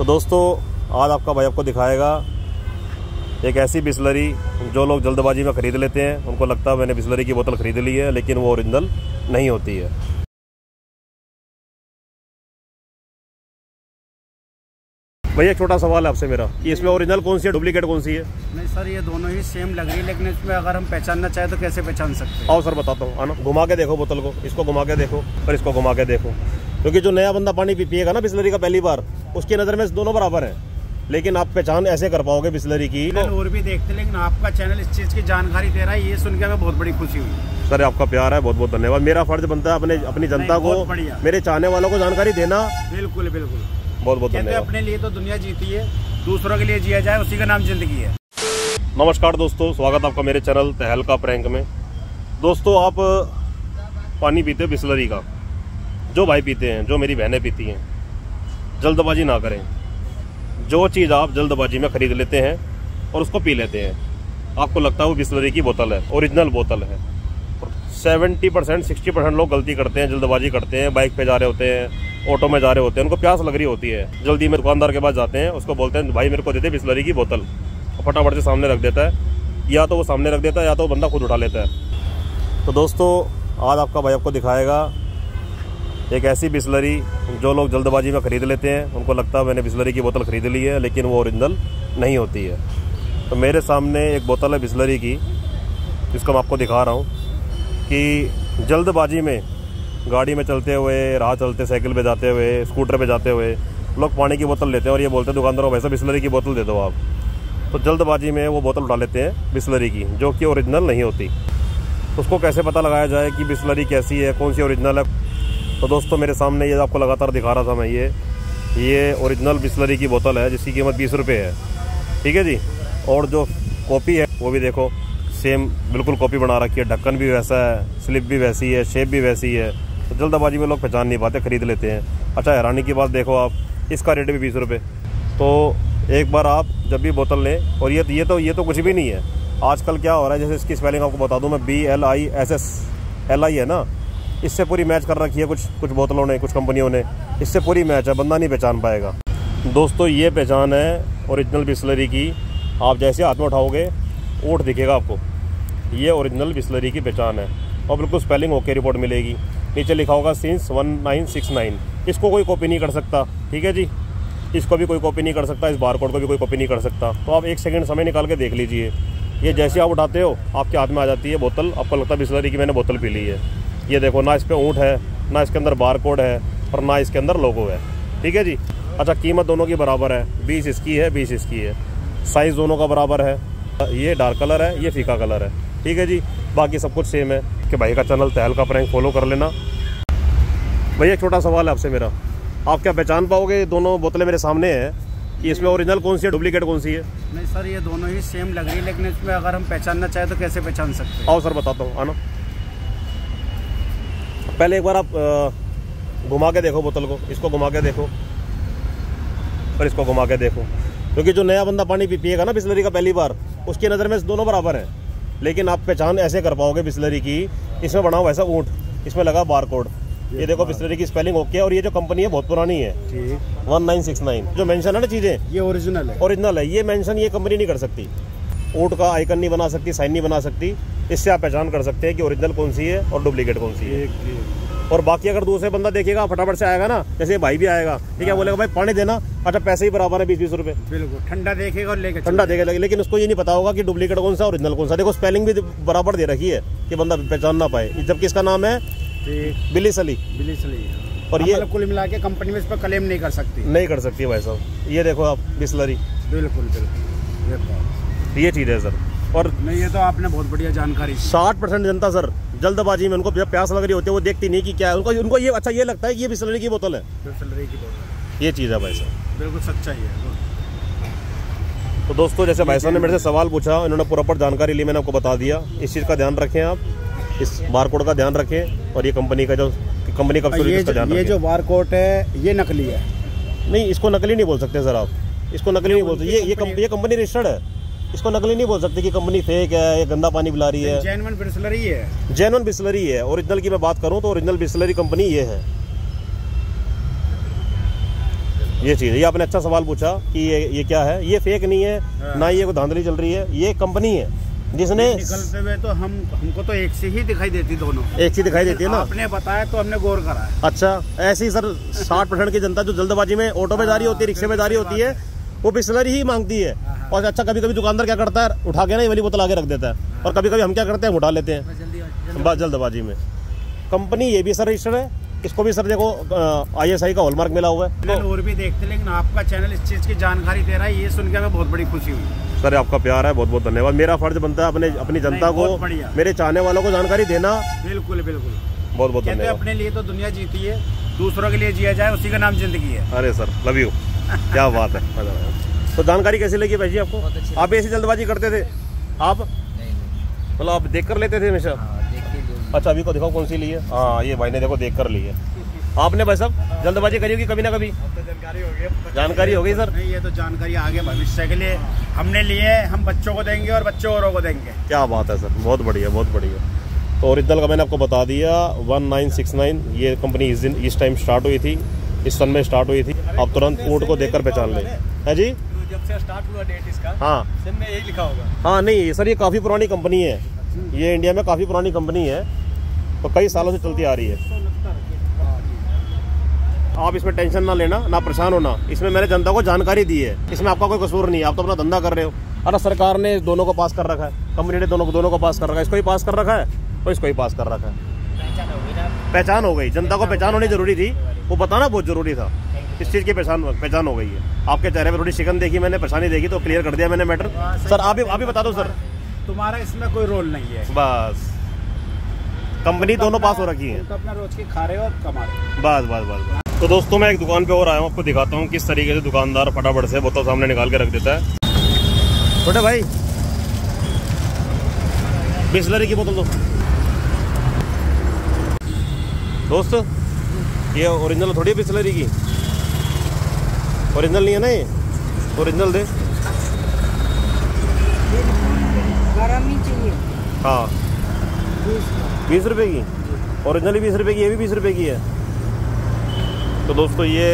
तो दोस्तों आज आपका भाई आपको दिखाएगा एक ऐसी बिस्लरी जो लोग जल्दबाजी में ख़रीद लेते हैं। उनको लगता है मैंने बिस्लरी की बोतल ख़रीद ली है लेकिन वो ओरिजिनल नहीं होती है। भैया एक छोटा सवाल है आपसे मेरा। कि इसमें ओरिजिनल कौन सी है डुप्लीकेट कौन सी है? नहीं सर ये दोनों ही सेम लग रही है लेकिन इसमें अगर हम पहचानना चाहें तो कैसे पहचान सकते हैं? आओ सर बताता हूँ। आना घुमा के देखो बोतल को इसको घुमा के देखो और इसको घुमा के देखो। क्योंकि जो नया बंदा पानी पी पिएगा ना बिस्लरी का पहली बार उसकी नज़र में दोनों बराबर हैं। लेकिन आप पहचान ऐसे कर पाओगे बिस्लरी की चैनल और भी देखते लेकिन आपका चैनल इस चीज़ की जानकारी दे रहा है ये सुन के हमें बहुत बड़ी खुशी हुई। सर आपका प्यार है बहुत बहुत धन्यवाद। मेरा फ़र्ज़ बनता है अपने अपनी जनता को मेरे चाहने वालों को जानकारी देना। बिल्कुल बिल्कुल। बहुत बहुत धन्यवाद। अपने लिए तो दुनिया जीती है दूसरों के लिए जिया जाए उसी का नाम ज़िंदगी है। नमस्कार दोस्तों स्वागत आपका मेरे चैनल तहलका प्रैंक में। दोस्तों आप पानी पीते हो बिस्लरी का जो भाई पीते हैं जो मेरी बहनें पीती हैं। जल्दबाजी ना करें। जो चीज़ आप जल्दबाजी में ख़रीद लेते हैं और उसको पी लेते हैं, आपको लगता है वो बिस्लरी की बोतल है, ओरिजिनल बोतल है। सेवेंटी परसेंट, सिक्सटी परसेंट लोग गलती करते हैं, जल्दबाजी करते हैं, बाइक पे जा रहे होते हैं, ऑटो में जा रहे होते हैं, उनको प्यास लग रही होती है। जल्दी में दुकानदार के पास जाते हैं, उसको बोलते हैं, भाई, मेरे को देते बिस्लरी की बोतल। फटाफट से सामने रख देता है। या तो वो सामने रख देता है, या तो वो बंदा खुद उठा लेता है। तो दोस्तों, आज आपका भाई आपको दिखाएगा एक ऐसी बिस्लरी जो लोग जल्दबाजी में ख़रीद लेते हैं, उनको लगता है मैंने बिस्लरी की बोतल ख़रीद ली है, लेकिन वो ओरिजिनल नहीं होती है। तो मेरे सामने एक बोतल है बिस्लरी की, जिसको मैं आपको दिखा रहा हूँ कि जल्दबाजी में, गाड़ी में चलते हुए, राह चलते, साइकिल पे जाते हुए, स्कूटर पे जाते हुए, लोग पानी की बोतल लेते हैं और ये बोलते हैं, दुकानदार, वैसे बिस्लरी की बोतल दे दो आप। तो जल्दबाजी में वो बोतल उठा लेते हैं बिस्लरी की, जो कि ओरिजिनल नहीं होती। उसको कैसे पता लगाया जाए कि बिस्लरी कैसी है, कौन सी ओरिजिनल है तो दोस्तों, मेरे सामने ये आपको लगातार दिखा रहा था मैं ये। ये ओरिजिनल बिस्लरी की बोतल है, जिसकी कीमत बीस रुपये है। ठीक है जी? और जो कॉपी है, वो भी देखो सेम बिल्कुल कॉपी बना रखी है। ढक्कन भी वैसा है स्लिप भी वैसी है शेप भी वैसी है। तो जल्दबाजी में लोग पहचान नहीं पाते, ख़रीद लेते हैं। अच्छा हैरानी की बात देखो आप, इसका रेट भी बीस रुपये तो एक बार आप जब भी बोतल लें, और ये ये तो ये तो कुछ भी नहीं है। आजकल क्या हो रहा है, जैसे इसकी स्पेलिंग आपको बता दूँ मैं B L I S S L I है ना? इससे पूरी मैच कर रखी है कुछ कुछ बोतलों ने, कुछ कंपनियों ने। इससे पूरी मैच है, बंदा नहीं पहचान पाएगा। दोस्तों, ये पहचान है ओरिजिनल बिस्लरी की। आप जैसे हाथ में उठाओगे ऊँट दिखेगा आपको। ये ओरिजिनल बिस्लरी की पहचान है। और बिल्कुल स्पेलिंग ओके रिपोर्ट मिलेगी। नीचे लिखा होगा since one nine six nine इसको कोई कॉपी नहीं कर सकता। ठीक है जी? इसको भी कोई कॉपी नहीं कर सकता। इस बार कोड को भी कोई कॉपी नहीं कर सकता। तो आप एक सेकंड समय निकाल के देख लीजिए। ये जैसे आप उठाते हो, आपके हाथ में आ जाती है बोतल। आपको लगता है बिस्लरी की मैंने बोतल पी ली है। ये देखो ना इस पर ऊँट है ना इसके अंदर बार कोड है और ना इसके अंदर लोगो है। ठीक है जी? अच्छा कीमत दोनों की बराबर है। बीस इसकी है बीस इसकी है। साइज़ दोनों का बराबर है। ये डार्क कलर है ये फीका कलर है। ठीक है जी? बाकी सब कुछ सेम है। कि भाई का चैनल तहल का प्रैंक फॉलो कर लेना। भैया एक छोटा सवाल है आपसे मेरा। आप क्या पहचान पाओगे? दोनों बोतलें मेरे सामने हैं। कि इसमें ओरिजिनल कौन सी है डुप्लीकेट कौन सी है? नहीं सर ये दोनों ही सेम लग रही है लेकिन इसमें अगर हम पहचानना चाहें तो कैसे पहचान सकते हैं? आओ सर बताता हूँ। आना। पहले एक बार आप घुमा के देखो बोतल को इसको घुमा के देखो। और इसको घुमा के देखो। क्योंकि जो नया बंदा पानी पी पिएगा ना बिस्लरी का पहली बार उसकी नज़र में दोनों बराबर हैं। लेकिन आप पहचान ऐसे कर पाओगे बिस्लरी की इसमें बनाओ ऐसा ऊँट इसमें लगा बार कोड ये देखो बिस्लरी की स्पेलिंग ओके है और ये जो कंपनी है बहुत पुरानी है। वन नाइन सिक्स नाइन जो मेंशन है ना चीज़ें? ये ओरिजिनल है। ओरिजिनल है। ये मेंशन ये कंपनी नहीं कर सकती। ऊँट का आइकन नहीं बना सकती साइन नहीं बना सकती। इससे आप पहचान कर सकते हैं कि ओरिजिनल कौन सी है और डुप्लीकेट कौन सी है। और बाकी अगर दूसरे बंदा देखेगा फटाफट से आएगा ना जैसे भाई भी आएगा ठीक है बोलेगा भाई पानी देना। अच्छा पैसे ही बराबर है बीस बीस रुपए। बिल्कुल ठंडा देखेगा और लेके ठंडा देगा लगे लेकिन उसको ये नहीं पता होगा कि डुप्लीकेट कौन सा ओरिजिनल कौन सा। देखो स्पेलिंग भी बराबर दे रखी है कि बंदा पहचान ना पाए। जबकि इसका नाम है बिली सली। बिल्ली चली और ये- कुल मिला के कंपनी में इस पर क्लेम नहीं कर सकती। नहीं कर सकती भाई साहब। ये देखो आप बिस्लरी। बिल्कुल बिल्कुल। ये चीज़ है सर। और नहीं ये तो आपने बहुत बढ़िया जानकारी। साठ परसेंट जनता सर जल्दबाजी में उनको जब प्यास लग रही होती है वो देखती नहीं कि क्या है। उनको उनको ये अच्छा ये लगता है कि ये बिस्लरी की बोतल है। बिस्लरी की बोतल ये चीज़ है भाई साहब बिल्कुल सच्चाई है तो दोस्तों जैसे भाई साहब ने मेरे से सवाल पूछा इन्होंने प्रॉपर जानकारी ली मैंने आपको बता दिया। इस चीज़ का ध्यान रखें आप इस बारकोड का ध्यान रखें और ये कंपनी का जो कंपनी का ये ध्यान ये जो बारकोड है ये नकली है। नहीं इसको नकली नहीं बोल सकते सर आप। इसको नकली नहीं बोल सकते। ये ये कंपनी रजिस्टर्ड है। इसको नकली नहीं बोल सकते कि कंपनी फेक है ये गंदा पानी पिला रही है। जैनवन बिस्लरी है जेनवन बिस्लरी है ओरिजिनल की मैं बात करूँ तो ओरिजिनल बिस्लरी कंपनी ये है। ये चीज़ है। ये आपने अच्छा सवाल पूछा कि ये ये क्या है? ये फेक नहीं है हाँ। ना ये कोई धांधली चल रही है। ये कंपनी है। जिसने निकलते हुए तो हम हमको तो एक से ही दिखाई देती दोनों। एक सी दिखाई देती है ना? आपने बताया तो हमने गौर करा है। अच्छा ऐसी सर साठ परसेंट की जनता जो जल्दबाजी में ऑटो में जा रही होती है रिक्शे में जा रही होती है वो बिस्लरी ही मांगती है। और अच्छा कभी कभी दुकानदार क्या करता है उठा के ना ये वाली बोतल आगे रख देता है। और कभी कभी हम क्या करते हैं उठा लेते हैं। बस जल्दबाजी में। कंपनी ये भी सर रजिस्टर है। इसको भी सर देखो आई एस आई का हॉलमार्क मिला हुआ है। चैनल और भी देखते लेकिन आपका चैनल इस चीज़ की जानकारी दे रहा है ये सुन के हमें बहुत बड़ी खुशी हुई। सर आपका प्यार है बहुत बहुत धन्यवाद। मेरा फ़र्ज़ बनता है अपने अपनी जनता को मेरे चाहने वालों को जानकारी देना। बिल्कुल बिल्कुल। बहुत बहुत धन्यवाद। अपने लिए तो दुनिया जीती है दूसरों के लिए जिया जाए उसी का नाम ज़िंदगी है। अरे सर लव यू क्या बात है। तो जानकारी कैसी लगी भाई जी आपको? आप ऐसी जल्दबाजी करते थे? आप? मतलब आप देख कर लेते थे हमेशा? अच्छा अभी को देखो कौन सी ली है? हाँ ये भाई ने देखो देख कर ली है। आपने भाई साहब जल्दबाजी करी होगी कभी ना कभी? तो जानकारी हो गई जानकारी हो गई सर? नहीं ये तो जानकारी आगे भविष्य के लिए। हमने लिए हम बच्चों को देंगे और बच्चों औरों को देंगे। क्या बात है सर। बहुत बढ़िया बहुत बढ़िया। तो ओरिजिनल का मैंने आपको बता दिया 1969 ये कंपनी इस दिन इस टाइम स्टार्ट हुई थी इस सन में स्टार्ट हुई थी। आप तुरंत ऊँट को देखकर पहचान लें। है जी? से स्टार्ट हुआ डेट इसका। हाँ। सिम में यही लिखा होगा। हाँ नहीं सर ये काफ़ी पुरानी कंपनी है। ये इंडिया में काफ़ी पुरानी कंपनी है। तो कई सालों से चलती आ रही है। आप इसमें टेंशन ना लेना ना परेशान होना। इसमें मैंने जनता को जानकारी दी है। इसमें आपका कोई कसूर नहीं है। आप तो अपना धंधा कर रहे हो। अरे सरकार ने दोनों को पास कर रखा है। कंपनी ने दोनों को दोनों को पास कर रखा है। इसको ही पास कर रखा है? और इसको ही पास कर रखा है। पहचान हो गई। जनता को पहचान होनी ज़रूरी थी। वो बताना बहुत ज़रूरी था। इस चीज़ की पहचान पहचान हो गई है? आपके चेहरे पर थोड़ी शिकन देखी मैंने परेशानी देखी तो क्लियर कर दिया मैंने मैटर सर आप भी आप भी बता दो सर तुम्हारा इसमें कोई रोल नहीं है। बस। कंपनी दोनों पास हो रखी है। तो अपना रोज की खा रहे हो और कमा रहे बस बस बस बस। तो दोस्तों मैं एक दुकान पे और आया हूँ आपको दिखाता हूँ किस तरीके से दुकानदार फटाफट से बोतल सामने निकाल के रख देता है। छोटे भाई बिस्लरी की बोतल दो। दोस्त ये ओरिजिनल थोड़ी है बिस्लरी की। ओरिजिनल नहीं है ना ये? ओरिजिनल दे। गरम ही चाहिए। हाँ। बीस। रुपए की? ओरिजिनल बीस रुपए की ये भी बीस रुपए की है। तो दोस्तों ये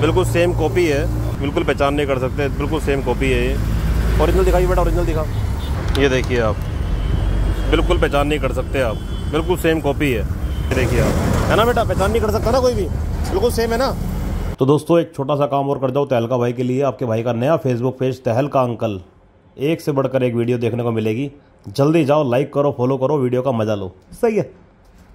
बिल्कुल सेम कॉपी है। बिल्कुल पहचान नहीं कर सकते बिल्कुल सेम कॉपी है ये। ओरिजिनल दिखाइए बेटा ओरिजिनल दिखा। ये देखिए आप। बिल्कुल पहचान नहीं कर सकते आप। बिल्कुल सेम कॉपी है। ये देखिए आप। है ना बेटा पहचान नहीं कर सकता ना कोई भी। बिल्कुल सेम है ना? तो दोस्तों, एक छोटा सा काम और कर जाओ तहलका भाई के लिए। आपके भाई का नया फेसबुक पेज तहलका अंकल। एक से बढ़कर एक वीडियो देखने को मिलेगी। जल्दी जाओ लाइक करो फॉलो करो, वीडियो का मज़ा लो। सही है।